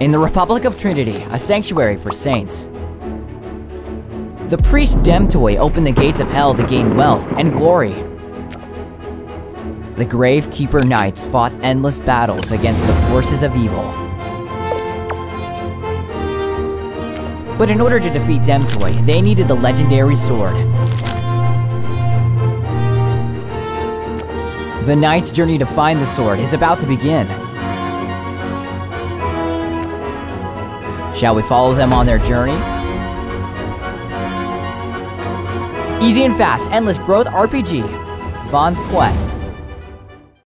In the Republic of Trinity, a sanctuary for saints, the priest Demtoy opened the gates of hell to gain wealth and glory. The Gravekeeper Knights fought endless battles against the forces of evil. But in order to defeat Demtoy, they needed the legendary sword. The knight's journey to find the sword is about to begin. Shall we follow them on their journey? Easy and fast, endless growth RPG. Vahn's Quest.